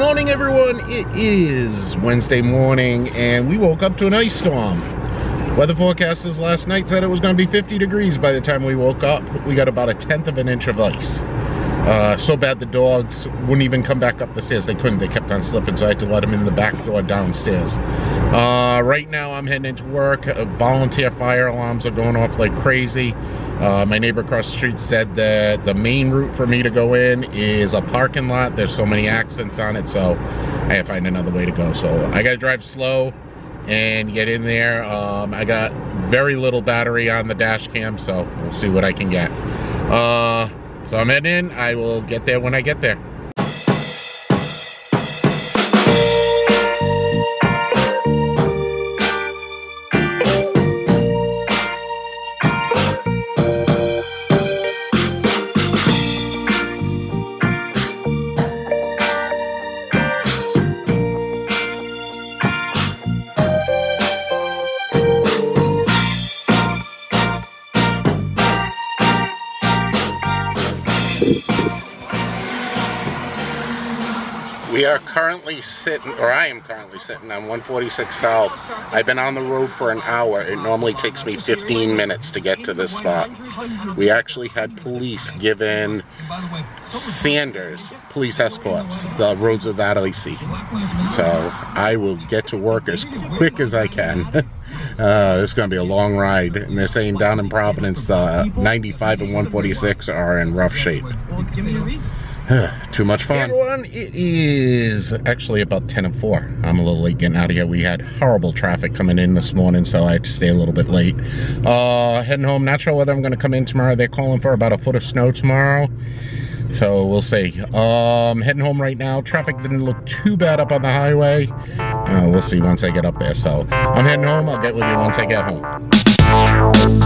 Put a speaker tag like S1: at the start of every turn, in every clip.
S1: morning, everyone. It is Wednesday morning, and we woke up to an ice storm. Weather forecasters last night said it was going to be 50 degrees by the time we woke up. We got about a tenth of an inch of ice. Uh, so bad the dogs wouldn't even come back up the stairs. They couldn't. They kept on slipping, so I had to let them in the back door downstairs. Uh, right now, I'm heading into work. Uh, volunteer fire alarms are going off like crazy. Uh, my neighbor across the street said that the main route for me to go in is a parking lot. There's so many accidents on it, so I have to find another way to go. So I got to drive slow and get in there. Um, I got very little battery on the dash cam, so we'll see what I can get. Uh, so I'm heading in. I will get there when I get there. Currently sitting, or I am currently sitting on 146 South. I've been on the road for an hour. It normally takes me 15 minutes to get to this spot. We actually had police given Sanders police escorts. The roads are that icy. So I will get to work as quick as I can. Uh, it's going to be a long ride. And they're saying down in Providence, the 95 and 146 are in rough shape. Too much fun. Everyone, it is actually about 10 and 4. I'm a little late getting out of here. We had horrible traffic coming in this morning, so I had to stay a little bit late. Uh, heading home, not sure whether I'm going to come in tomorrow. They're calling for about a foot of snow tomorrow. So we'll see. Um, heading home right now. Traffic didn't look too bad up on the highway. Uh, we'll see once I get up there. So I'm heading home. I'll get with you once I get home.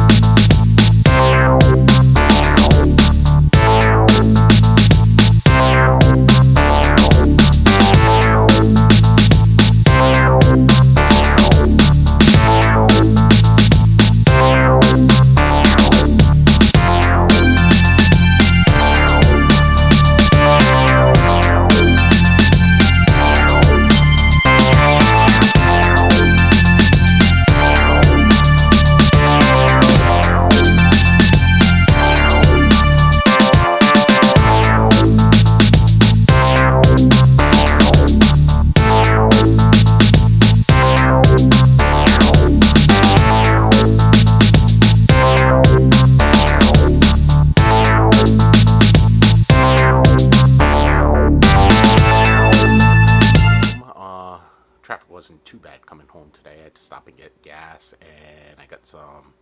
S1: Coming home today. I had to stop and get gas, and I got some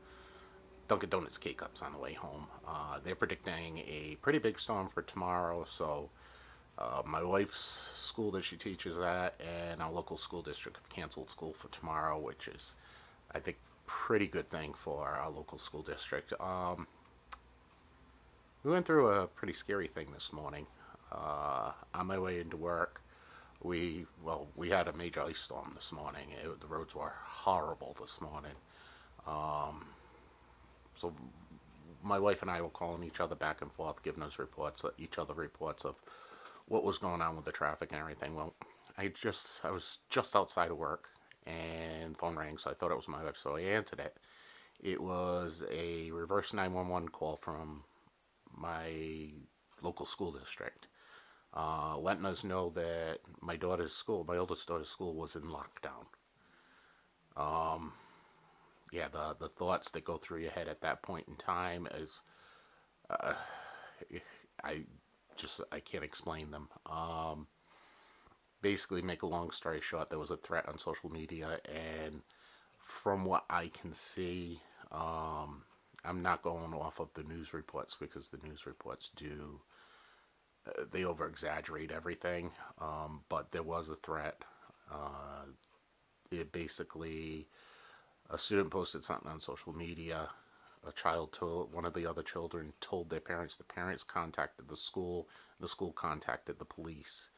S1: Dunkin' Donuts K-Cups on the way home. Uh, they're predicting a pretty big storm for tomorrow, so uh, my wife's school that she teaches at and our local school district have canceled school for tomorrow, which is, I think, pretty good thing for our local school district. Um, we went through a pretty scary thing this morning. Uh, on my way into work, we well we had a major ice storm this morning. It, the roads were horrible this morning. Um, so my wife and I were calling each other back and forth giving us reports each other reports of what was going on with the traffic and everything. Well I just I was just outside of work and phone rang so I thought it was my wife. So I answered it. It was a reverse 911 call from my local school district uh, letting us know that my daughter's school, my oldest daughter's school, was in lockdown. Um, yeah, the the thoughts that go through your head at that point in time is, uh, I just I can't explain them. Um, basically, make a long story short, there was a threat on social media, and from what I can see, um, I'm not going off of the news reports because the news reports do they over exaggerate everything, um, but there was a threat. Uh, it basically, a student posted something on social media. A child told one of the other children told their parents. The parents contacted the school. The school contacted the police.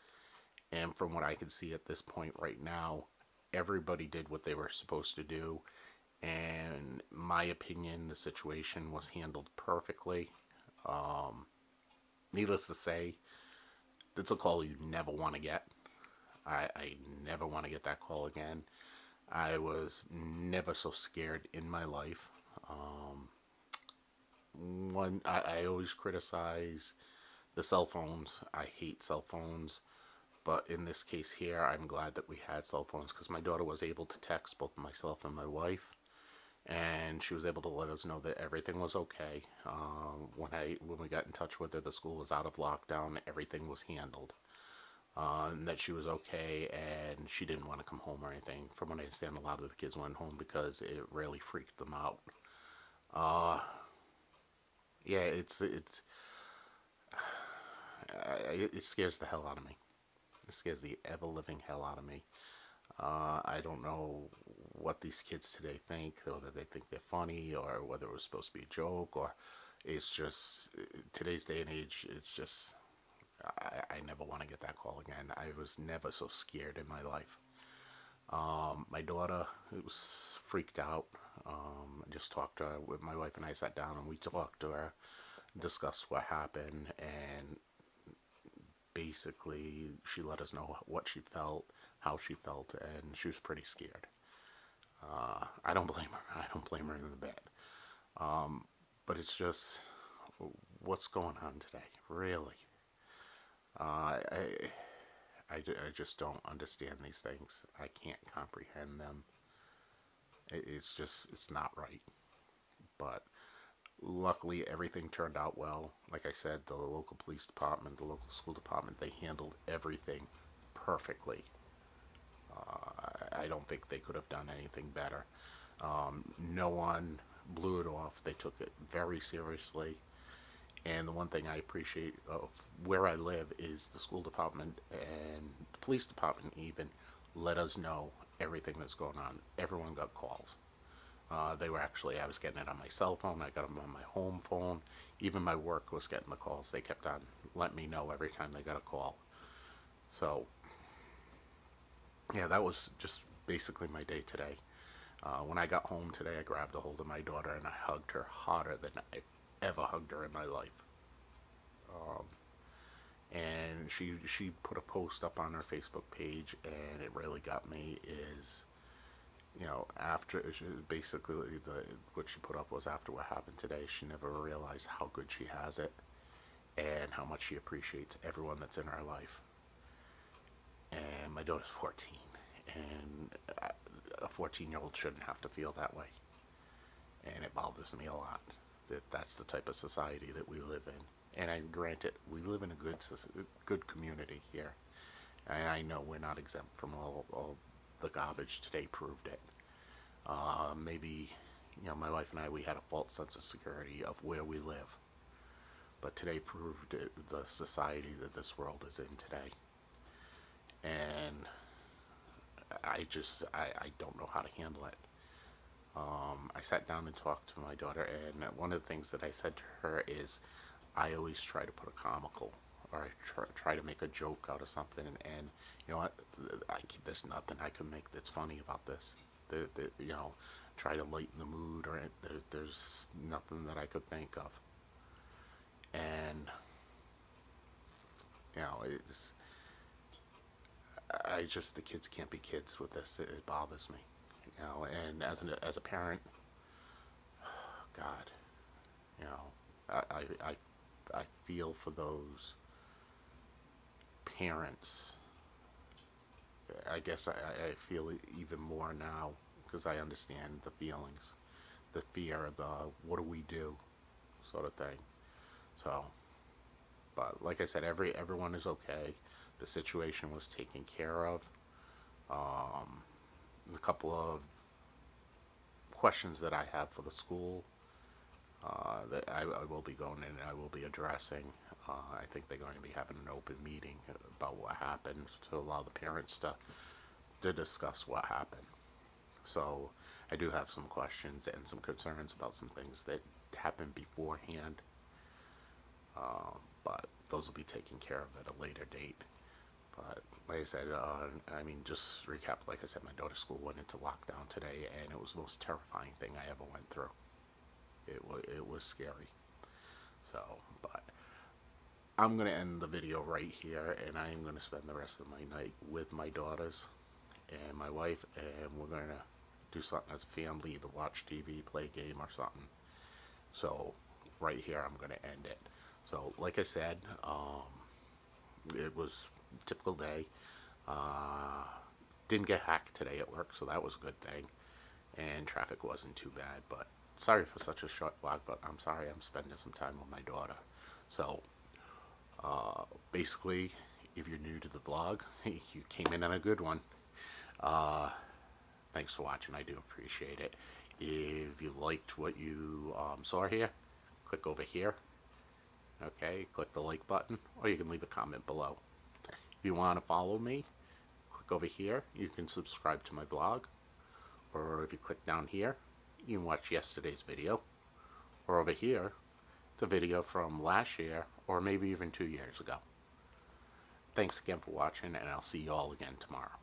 S1: And from what I can see at this point right now, everybody did what they were supposed to do. And my opinion, the situation was handled perfectly. Um, needless to say, it's a call you never want to get. I, I never want to get that call again. I was never so scared in my life. Um, one, I, I always criticize the cell phones. I hate cell phones. But in this case here, I'm glad that we had cell phones because my daughter was able to text both myself and my wife. And she was able to let us know that everything was okay. Um, when I when we got in touch with her, the school was out of lockdown. Everything was handled. Uh, and that she was okay and she didn't want to come home or anything. From what I understand, a lot of the kids went home because it really freaked them out. Uh, yeah, it's it's it scares the hell out of me. It scares the ever living hell out of me. Uh, I don't know what these kids today think, whether they think they're funny or whether it was supposed to be a joke or it's just today's day and age. It's just I, I never want to get that call again. I was never so scared in my life. Um, my daughter was freaked out. Um, I just talked to her. My wife and I sat down and we talked to her, discussed what happened, and basically she let us know what she felt, how she felt, and she was pretty scared. Uh, I don't blame her. I don't blame her in the bed. Um, but it's just what's going on today, really. Uh, I, I, I just don't understand these things. I can't comprehend them. It's just, it's not right. But luckily, everything turned out well. Like I said, the local police department, the local school department, they handled everything perfectly. I don't think they could have done anything better. Um, no one blew it off. They took it very seriously. And the one thing I appreciate of where I live is the school department and the police department even let us know everything that's going on. Everyone got calls. Uh, they were actually, I was getting it on my cell phone, I got them on my home phone. Even my work was getting the calls. They kept on letting me know every time they got a call. So, yeah, that was just basically my day today. Uh, when I got home today, I grabbed a hold of my daughter and I hugged her harder than I ever hugged her in my life. Um, and she she put a post up on her Facebook page, and it really got me. Is you know after basically the what she put up was after what happened today, she never realized how good she has it, and how much she appreciates everyone that's in her life. And my daughter's 14, and a 14 year old shouldn't have to feel that way, and it bothers me a lot that that's the type of society that we live in. And I grant it, we live in a good good community here. And I know we're not exempt from all, all the garbage. Today proved it. Uh, maybe, you know, my wife and I, we had a false sense of security of where we live. But today proved it, the society that this world is in today. And I just, I, I don't know how to handle it um, I sat down and talked to my daughter, and one of the things that I said to her is, I always try to put a comical or I try, try to make a joke out of something, and, and you know what, I, there's nothing I can make that's funny about this. The, the, you know, try to lighten the mood, or there, there's nothing that I could think of. And you know, it's I just the kids can't be kids with this. It, it bothers me you know, and as an, as a parent, God, you know, I, I, I feel for those parents. I guess I, I feel even more now because I understand the feelings, the fear, the what do we do, sort of thing. So, but like I said, every everyone is okay. The situation was taken care of. Um, a couple of questions that I have for the school uh, that I, I, will be going in and I will be addressing. Uh, I think they're going to be having an open meeting about what happened to allow the parents to to discuss what happened. So I do have some questions and some concerns about some things that happened beforehand. Uh, but those will be taken care of at a later date. But like I said, uh, I mean, just recap. Like I said, my daughter's school went into lockdown today, and it was the most terrifying thing I ever went through. It was it was scary. So, but I'm going to end the video right here, and I am going to spend the rest of my night with my daughters and my wife, and we're going to do something as a family, either watch TV, play a game, or something. So, right here, I'm going to end it. So, like I said, um, it was typical day. Uh, didn't get hacked today at work, so that was a good thing. And traffic wasn't too bad, but sorry for such a short vlog, but I'm sorry I'm spending some time with my daughter. So, uh, basically, if you're new to the vlog, you came in on a good one. Uh, thanks for watching. I do appreciate it. If you liked what you um, saw here, click over here. Okay, click the like button, or you can leave a comment below. If you want to follow me, click over here. You can subscribe to my blog, or if you click down here, you can watch yesterday's video, or over here, the video from last year, or maybe even two years ago. Thanks again for watching, and I'll see you all again tomorrow.